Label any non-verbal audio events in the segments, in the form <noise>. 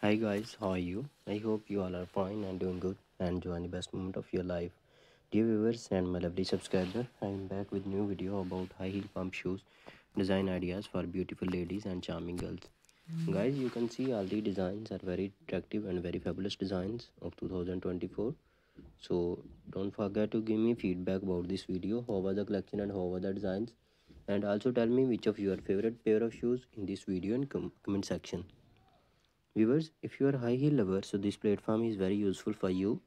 Hi guys, how are you? I hope you all are fine and doing good and enjoying the best moment of your life. Dear viewers and my lovely subscriber, I am back with new video about high heel pump shoes design ideas for beautiful ladies and charming girls. Hmm. Guys, you can see all the designs are very attractive and very fabulous designs of 2024. So don't forget to give me feedback about this video, how was the collection and how were the designs and also tell me which of your favorite pair of shoes in this video in com comment section viewers if you are high heel lover so this platform is very useful for you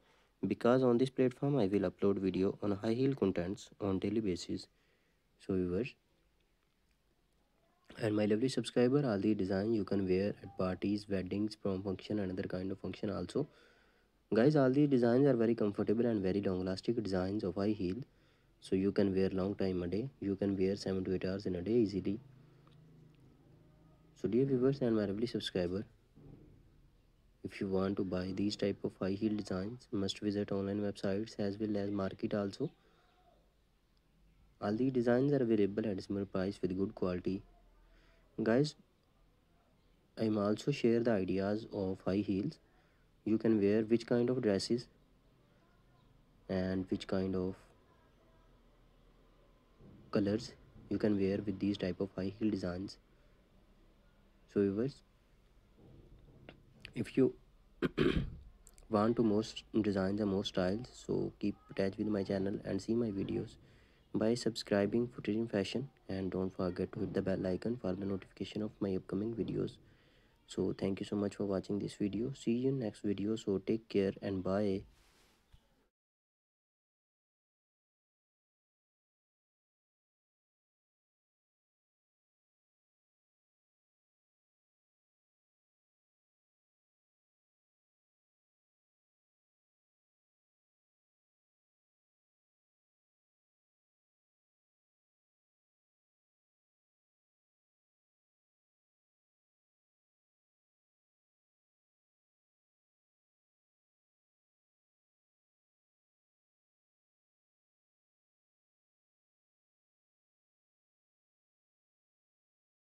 because on this platform i will upload video on high heel contents on daily basis. So viewers and my lovely subscriber all the design you can wear at parties weddings prom function and other kind of function also. Guys all the designs are very comfortable and very long lasting designs of high heel. So you can wear long time a day. You can wear 7 to 8 hours in a day easily. So dear viewers and my lovely subscriber if you want to buy these type of high heel designs must visit online websites as well as market also. All the designs are available at similar price with good quality. Guys i'm also share the ideas of high heels you can wear which kind of dresses and which kind of colors you can wear with these type of high heel designs. So viewers if you <clears throat> want to most designs and most styles so keep attached with my channel and see my videos. By subscribing Dream Fashion and don't forget to hit the bell icon for the notification of my upcoming videos. So thank you so much for watching this video. See you in next video. So take care and bye